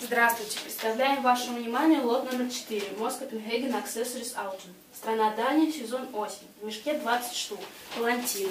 Здравствуйте! Представляем вашему вниманию лот номер 4. Мост Копенгаген Accessories Autumn. Страна Дания, сезон осень. В мешке 20 штук. Палантина.